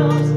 knows.